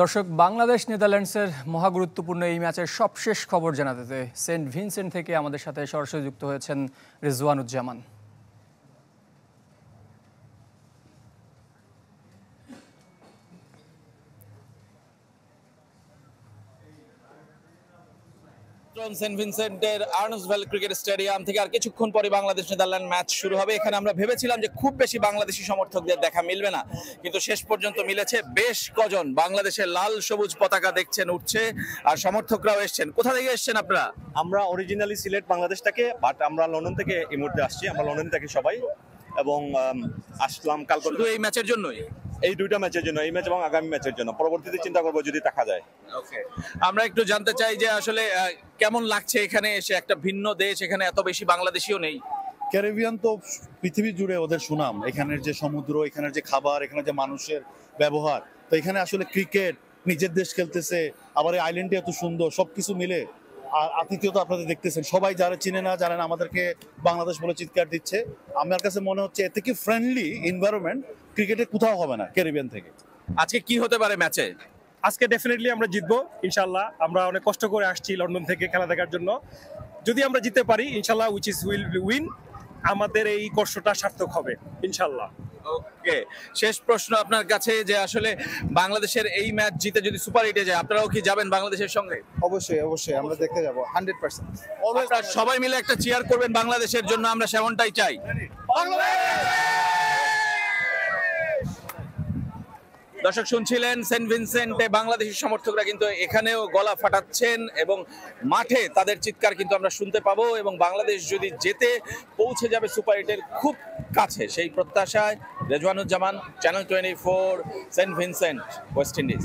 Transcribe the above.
দর্শক, বাংলাদেশ, নেদারল্যান্ডসের মহাগুরুত্বপূর্ণ এই ম্যাচের সবশেষ খবর জানাতে সেন্ট ভিনসেন্ট থেকে আমাদের সাথে সরাসরি যুক্ত হয়েছেন রিজওয়ানুজ্জামান। সেন্ট ভিনসেন্টের আর্নসভেল ক্রিকেট স্টেডিয়াম থেকে আর কিছুক্ষণ পরে বাংলাদেশ নেদারল্যান্ড ম্যাচ শুরু হবে। এখানে আমরা ভেবেছিলাম যে খুব বেশি বাংলাদেশি সমর্থকদের দেখা মিলবে না কিন্তু শেষ পর্যন্ত মিলেছে বেশ কজন। বাংলাদেশের লাল সবুজ পতাকা দেখছেন উঠছে আর সমর্থকরাও এসছেন। কোথা থেকে এসছেন আপনারা? আমরা অরিজিনালি সিলেট বাংলাদেশ থেকে বাট আমরা লন্ডন থেকে এই মুহূর্তে আসছি। আমরা লন্ডন থেকে সবাই এবং আসলাম কাল এই ম্যাচের জন্যই? এই দুইটা ম্যাচের জন্য এই ম্যাচ এবং আগামী ম্যাচের জন্য। পরবর্তীতে চিন্তা করব যদি দেখা যায়। আমরা একটু জানতে চাই যে আসলে কেমন লাগছে এখানে এসে? একটা ভিন্ন দেশ এখানে এত বেশি বাংলাদেশিও নেই। ক্যারিবিয়ান তো পৃথিবী জুড়ে ওদের সুনাম। এখানের যে সমুদ্র এখানের যে খাবার এখানে যে মানুষের ব্যবহার। তো এখানে আসলে ক্রিকেট নিজের দেশ খেলতেছে আবার এই আইল্যান্ডটি এত সুন্দর সবকিছু মিলে আতিথ্যতা আপনাদের দেখতেছেন। সবাই যারা চিনে না জানেন আমাদেরকে বাংলাদেশ বলে চিৎকার দিচ্ছে। আমার কাছে মনে হচ্ছে এতে কি ফ্রেন্ডলি এনভায়রনমেন্ট ক্রিকেটে কোথাও হবে না ক্যারিবিয়ান থেকে? আজকে কি হতে পারে ম্যাচে আজকে ডেফিনেটলি আমরা জিতবো ইনশাল্লাহ আমরা অনেক কষ্ট করে আসছি লন্ডন থেকে খেলা দেখার জন্য। যদি আমরা জিততে পারি ইনশাল্লাহ উইচ ইজ উইল উইন আমাদের এই কষ্টটা সার্থক হবে ইনশাল্লাহ ওকে শেষ প্রশ্ন আপনার কাছে যে আসলে বাংলাদেশের এই ম্যাচ জিতে যদি সুপার হিটে যায় আপনারাও কি যাবেন বাংলাদেশের সঙ্গে? অবশ্যই অবশ্যই আমরা দেখতে যাব হান্ড্রেড পার্সেন্ট। সবাই মিলে একটা চেয়ার করবেন বাংলাদেশের জন্য আমরা সেমনটাই চাই। দর্শক শুনছিলেন সেন্ট ভিনসেন্টে বাংলাদেশের সমর্থকরা কিন্তু এখানেও গলা ফাটাচ্ছেন এবং মাঠে তাদের চিৎকার কিন্তু আমরা শুনতে পাবো এবং বাংলাদেশ যদি যেতে পৌঁছে যাবে সুপার এইটের খুব কাছে, সেই প্রত্যাশায় Rezwanuzzaman channel twenty four Saint Vincent West Indies